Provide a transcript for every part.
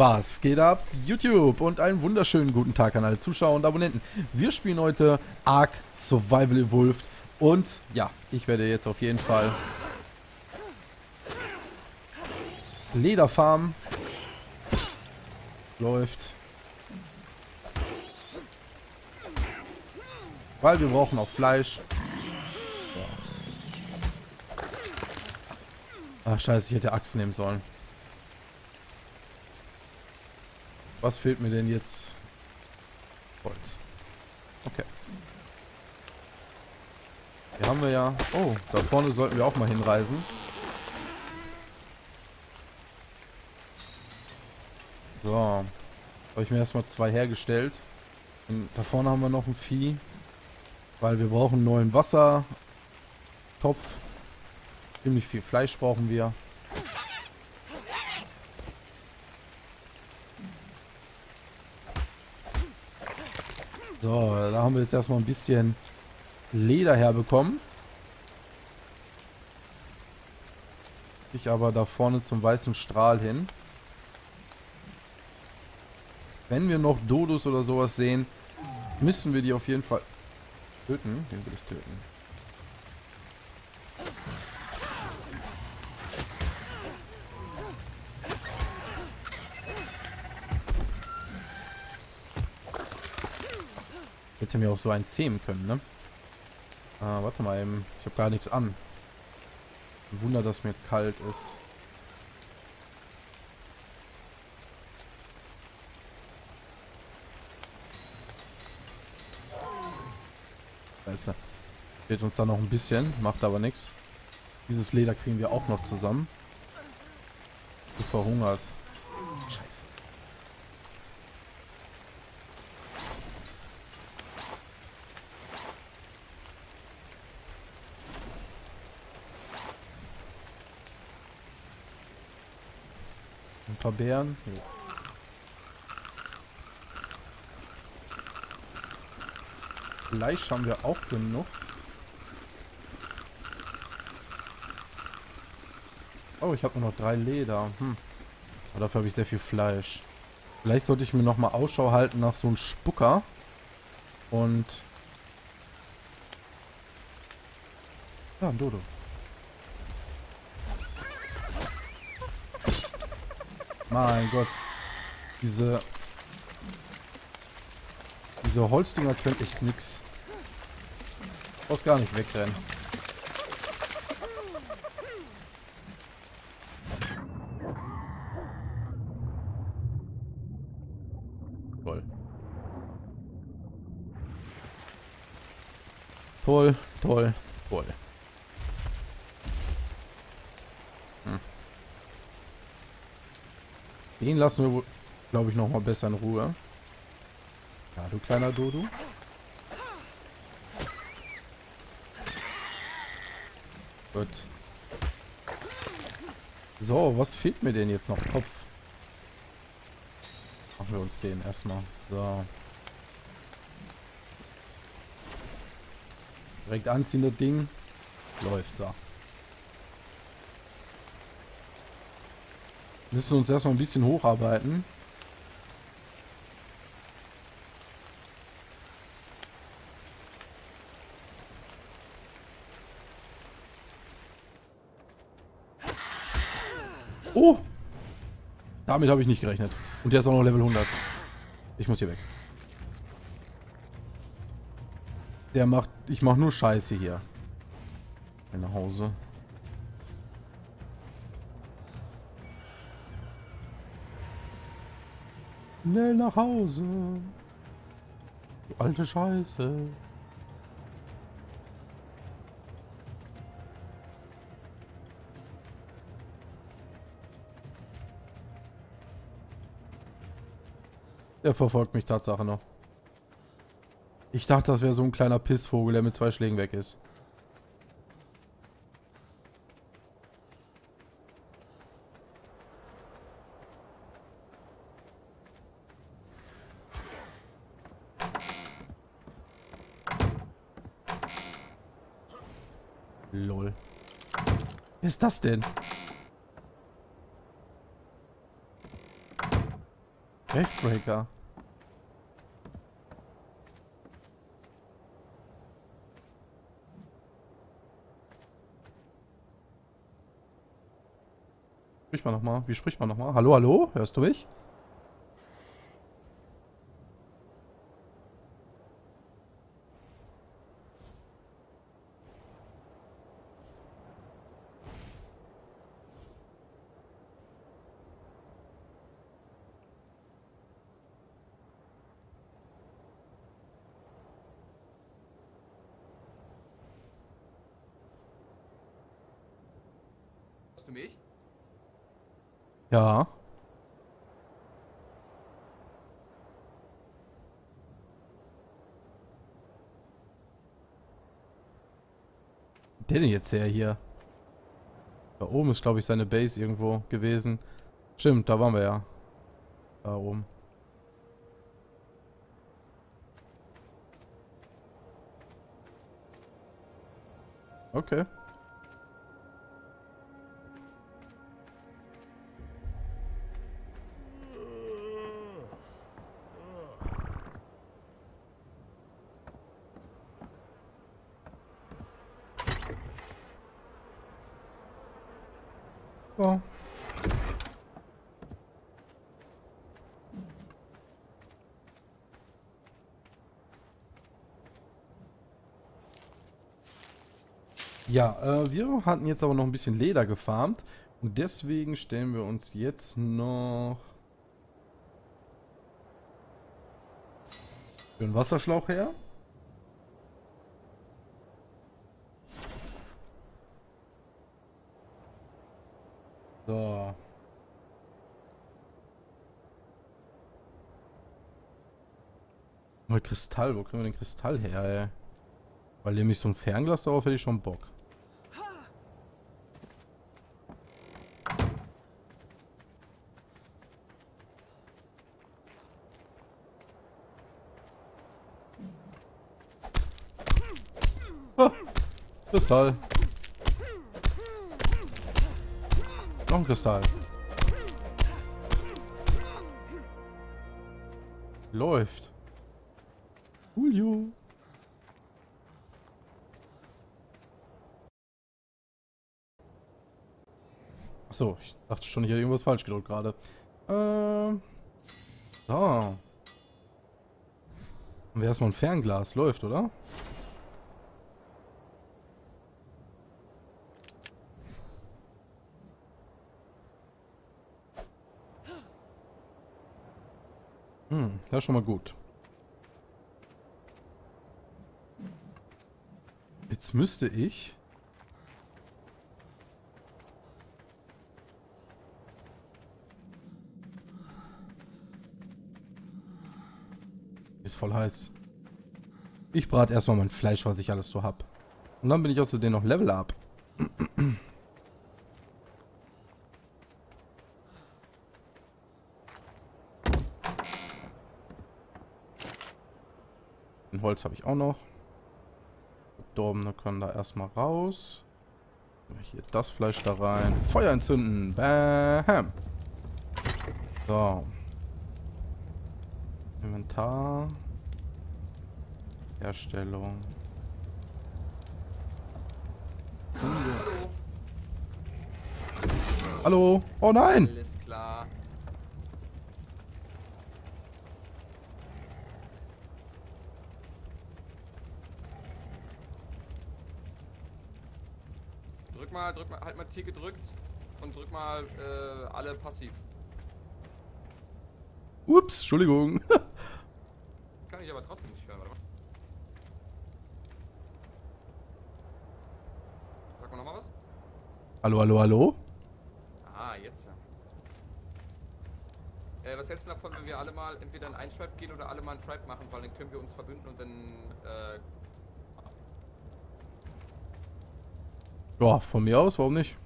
Was geht ab? YouTube und einen wunderschönen guten Tag an alle Zuschauer und Abonnenten. Wir spielen heute Ark Survival Evolved und ja, ich werde jetzt auf jeden Fall Leder farmen. Läuft. Weil wir brauchen auch Fleisch. Ach scheiße, ich hätte Axt nehmen sollen. Was fehlt mir denn jetzt? Holz. Okay. Hier haben wir ja... Oh, da vorne sollten wir auch mal hinreisen. So. Habe ich mir erstmal zwei hergestellt. Und da vorne haben wir noch ein Vieh. Weil wir brauchen einen neuen Wassertopf. Ziemlich viel Fleisch brauchen wir. So, da haben wir jetzt erstmal ein bisschen Leder herbekommen. Ich aber da vorne zum weißen Strahl hin. Wenn wir noch Dodos oder sowas sehen, müssen wir die auf jeden Fall töten. Den will ich töten. Hätte mir auch so ein zähmen können, ne? Ah, warte mal eben. Ich habe gar nichts an. Ein Wunder, dass mir kalt ist. Scheiße. Fehlt uns da noch ein bisschen, macht aber nichts. Dieses Leder kriegen wir auch noch zusammen. Du verhungerst. Scheiße. Paar Beeren. Ja. Fleisch haben wir auch genug. Oh, ich habe nur noch drei Leder. Hm. Aber dafür habe ich sehr viel Fleisch. Vielleicht sollte ich mir noch mal Ausschau halten nach so einem Spucker. Und... Ja, ein Dodo. Mein Gott. Diese... Diese Holzdinger können echt nix. Brauchst gar nicht wegrennen. Toll. Toll, toll, toll. Den lassen wir, glaube ich, noch mal besser in Ruhe. Ja, du kleiner Dodo. Gut. So, was fehlt mir denn jetzt noch? Kopf. Machen wir uns den erstmal. So. Direkt anziehen, das Ding. Läuft, so. Müssen uns erstmal ein bisschen hocharbeiten. Oh! Damit habe ich nicht gerechnet. Und der ist auch noch Level 100. Ich muss hier weg. Der macht... Ich mache nur Scheiße hier. Nach Hause. Schnell nach Hause. Du alte Scheiße. Der verfolgt mich Tatsache noch. Ich dachte, das wäre so ein kleiner Pissvogel, der mit zwei Schlägen weg ist. Ist das denn? Wavebreaker. Sprich mal nochmal. Wie spricht man nochmal? Hallo, hallo? Hörst du mich? Du mich? Ja. Der denn jetzt her hier? Da oben ist, glaube ich, seine Base irgendwo gewesen. Stimmt, da waren wir ja. Da oben. Okay. Ja, äh, wir hatten jetzt aber noch ein bisschen Leder gefarmt. Und deswegen stellen wir uns jetzt noch für einen Wasserschlauch her. So. Mal Kristall, wo kriegen wir den Kristall her, ey? Weil nämlich so ein Fernglas darauf hätte ich schon Bock. Kristall. Noch ein Kristall. Läuft. Julio. Achso, ich dachte schon, hätte irgendwas falsch gedrückt gerade. Ähm. So. Haben wir erstmal ein Fernglas. Läuft, oder? Hm, das ist schon mal gut. Jetzt müsste ich... Ist voll heiß. Ich brate erstmal mein Fleisch, was ich alles so hab. Und dann bin ich außerdem noch Level Up. Den Holz habe ich auch noch. Abdorbene können da erstmal raus. Hier das Fleisch da rein. Feuer entzünden. Bam. So. Inventar. Herstellung. Hallo. Oh nein. Alles klar. Drück mal, drück mal, halt mal T gedrückt und drück mal äh, alle passiv. Ups, Entschuldigung. Kann ich aber trotzdem nicht hören, warte mal. Sag mal nochmal was? hallo, hallo, hallo. Ah, jetzt. ja. Äh, was hältst du davon, wenn wir alle mal entweder in einen Tribe gehen oder alle mal einen Tribe machen, weil dann können wir uns verbünden und dann äh, Ja, von mir aus, warum nicht?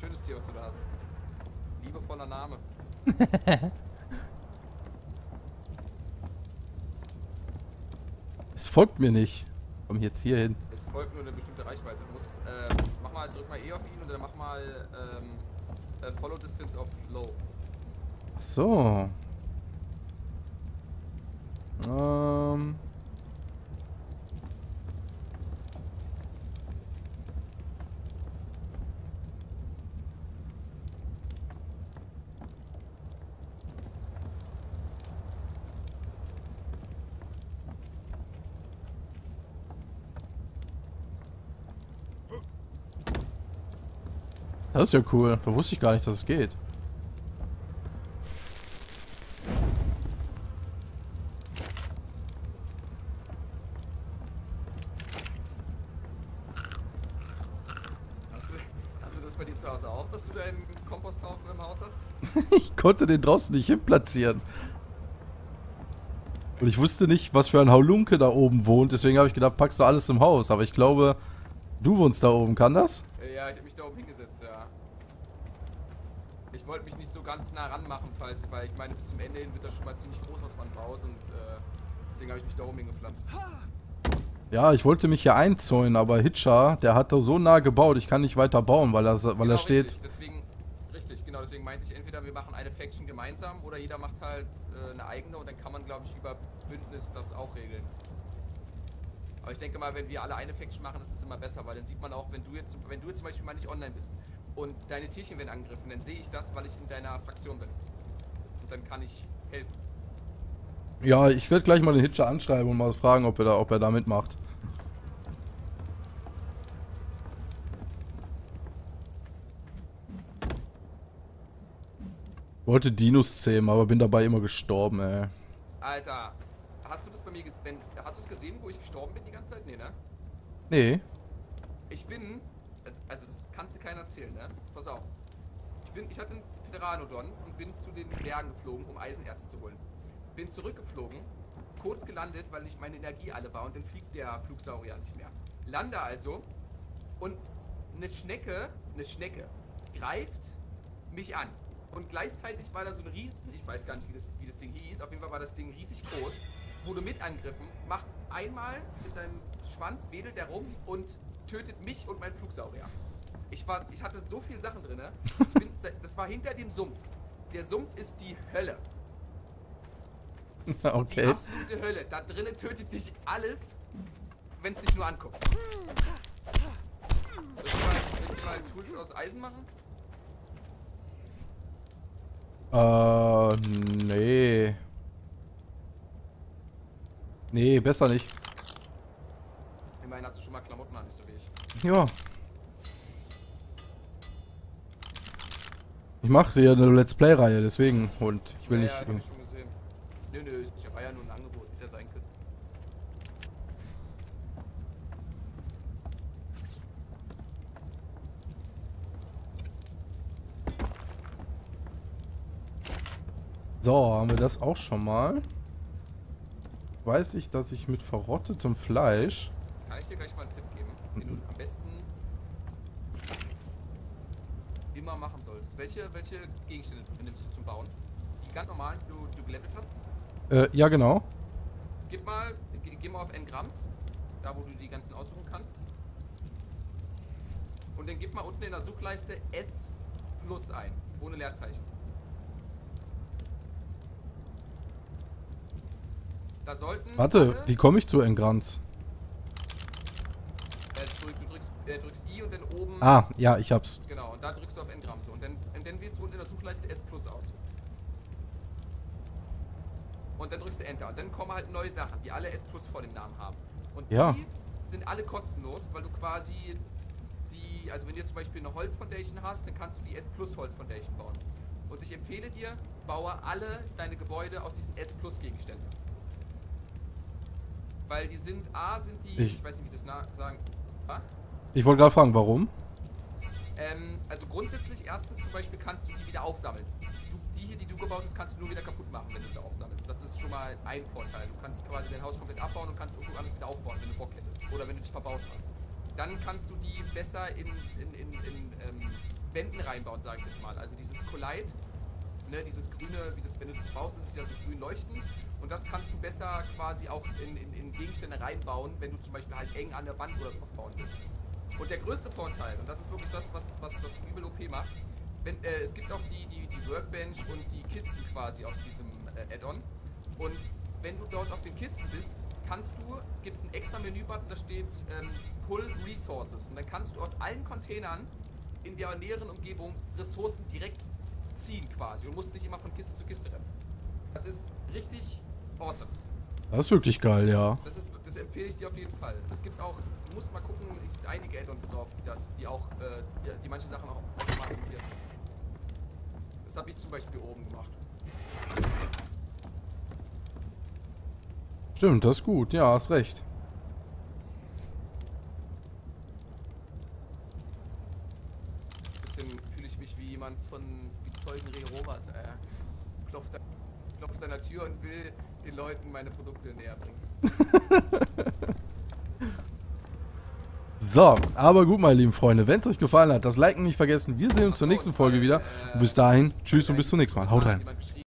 schönes Tier, was du da hast. Liebevoller Name. Es folgt mir nicht. Komm jetzt hier hin. Es folgt nur eine bestimmte Reichweite. Du musst, ähm, mach mal, drück mal E auf ihn und dann mach mal ähm, äh, Follow Distance of Low. So. Ähm. Das ist ja cool. Da wusste ich gar nicht, dass es geht. Hast du, hast du das bei dir zu Hause auch, dass du deinen Komposthaufen im Haus hast? Ich konnte den draußen nicht hinplatzieren. Und ich wusste nicht, was für ein Haulunke da oben wohnt. Deswegen habe ich gedacht, packst du alles im Haus. Aber ich glaube, du wohnst da oben. Kann das? Ja, ich hab mich da oben hingesetzt, ja. Ich wollte mich nicht so ganz nah ranmachen, falls, weil ich meine, bis zum Ende hin wird das schon mal ziemlich groß, was man baut und äh, deswegen habe ich mich da oben hingepflanzt. Ja, ich wollte mich hier einzäunen, aber Hitcher, der hat da so nah gebaut, ich kann nicht weiter bauen, weil er, weil Genau, er steht. Richtig, deswegen, deswegen meinte ich entweder wir machen eine Faction gemeinsam oder jeder macht halt äh, eine eigene und dann kann man, glaube ich, über Bündnis das auch regeln. Aber ich denke mal, wenn wir alle eine Faction machen, ist es immer besser, weil dann sieht man auch, wenn du jetzt, wenn du jetzt zum Beispiel mal nicht online bist und deine Tierchen werden angegriffen, dann sehe ich das, weil ich in deiner Fraktion bin. Und dann kann ich helfen. Ja, ich werde gleich mal den Hitcher anschreiben und mal fragen, ob er da, ob er da mitmacht. Wollte Dinos zähmen, aber bin dabei immer gestorben, ey. Alter, hast du das bei mir gesehen? Hast du es gesehen, wo ich gestorben bin die ganze Zeit? Nee, ne? Nee. Ich bin, also das kannst du keiner erzählen, ne? Pass auf. Ich bin, ich hatte einen Pteranodon und bin zu den Bergen geflogen, um Eisenerz zu holen. Bin zurückgeflogen, kurz gelandet, weil ich meine Energie alle war und dann fliegt der Flugsaurier nicht mehr. Lande also und eine Schnecke, eine Schnecke greift mich an. Und gleichzeitig war da so ein riesen, ich weiß gar nicht, wie das, wie das Ding hieß, auf jeden Fall war das Ding riesig groß, wurde mit angegriffen, macht einmal mit seinem Schwanz, wedelt er rum und tötet mich und meinen Flugsaurier. Ich war, ich hatte so viel Sachen drin. Ich bin, das war hinter dem Sumpf. Der Sumpf ist die Hölle. Die okay. absolute Hölle. Da drinnen tötet dich alles, wenn es dich nur anguckt. Soll ich mal, soll ich mal Tools aus Eisen machen? Äh, nee. Nee, besser nicht. Immerhin hast du schon mal Klamotten an, nicht so wie ich. Ja. Ich mache hier eine Let's Play-Reihe, deswegen. Und ich will ja, nicht. Ja, hab ich schon gesehen. Nö, nö, ich war ja nur ein Angebot, hätte sein können. So, haben wir das auch schon mal. Weiß ich, dass ich mit verrottetem Fleisch. Kann ich dir gleich mal einen Tipp geben, den du am besten immer machen solltest. Welche, welche Gegenstände nimmst du zum Bauen? Die ganz normalen, die du, die du gelevelt hast? Äh, ja, genau. Gib mal, ge, geh mal auf N-Grams, da wo du die ganzen aussuchen kannst. Und dann gib mal unten in der Suchleiste S plus ein, ohne Leerzeichen. Da sollten. Warte, wie komme ich zu Engranz? Äh, du, du drückst, äh, drückst I und dann oben. Ah, ja, ich hab's. Genau, und da drückst du auf N-Gramm so. Und dann, und dann wählst du unten in der Suchleiste S plus aus. Und dann drückst du Enter. Und dann kommen halt neue Sachen, die alle S plus vor dem Namen haben. Und Ja. die sind alle kostenlos, weil du quasi die, also wenn du zum Beispiel eine Holz-Foundation hast, dann kannst du die S plus Holz-Foundation bauen. Und ich empfehle dir, baue alle deine Gebäude aus diesen S plus Gegenständen. Weil die sind, A, sind die, Ich- ich, weiß nicht, wie ich das sagen. Was? Ich wollte gerade fragen, warum? Ähm, also grundsätzlich erstens zum Beispiel kannst du die wieder aufsammeln. Du, die hier, die du gebaut hast, kannst du nur wieder kaputt machen, wenn du sie aufsammelst. Das ist schon mal ein Vorteil. Du kannst quasi dein Haus komplett abbauen und kannst irgendwo anders wieder aufbauen, wenn du Bock hättest. Oder wenn du dich verbaust hast. Dann kannst du die besser in, in, in, in ähm, Wänden reinbauen, sage ich jetzt mal. Also dieses Collide ne, dieses grüne, wie das, wenn du das baust, ist es ja so grün leuchtend. Und das kannst du besser quasi auch in, in, in Gegenstände reinbauen, wenn du zum Beispiel halt eng an der Wand oder sowas bauen willst. Und der größte Vorteil, und das ist wirklich das, was, was das übel OP macht, wenn, äh, es gibt auch die, die, die Workbench und die Kisten quasi aus diesem äh, Add-on. Und wenn du dort auf den Kisten bist, kannst du, gibt es einen extra Menübutton, da steht ähm, Pull Resources. Und dann kannst du aus allen Containern in der näheren Umgebung Ressourcen direkt ziehen quasi und musst nicht immer von Kiste zu Kiste rennen. Das ist richtig awesome. Das ist wirklich geil, ja. Das, ist, das empfehle ich dir auf jeden Fall. Es gibt auch, du musst mal gucken, es sind einige Add-ons drauf, die das, die auch, äh, die, die manche Sachen auch automatisieren. Das habe ich zum Beispiel oben gemacht. Stimmt, das ist gut. Ja, hast recht. Bisschen fühle ich mich wie jemand von wie Zeugen Rehovas. Äh, klopft, an, klopft an der Tür und will den Leuten meine Produkte näher bringen. So, aber gut, meine lieben Freunde, wenn es euch gefallen hat, das Liken nicht vergessen. Wir sehen uns zur nächsten Folge wieder. Und bis dahin, tschüss und bis zum nächsten Mal. Haut rein.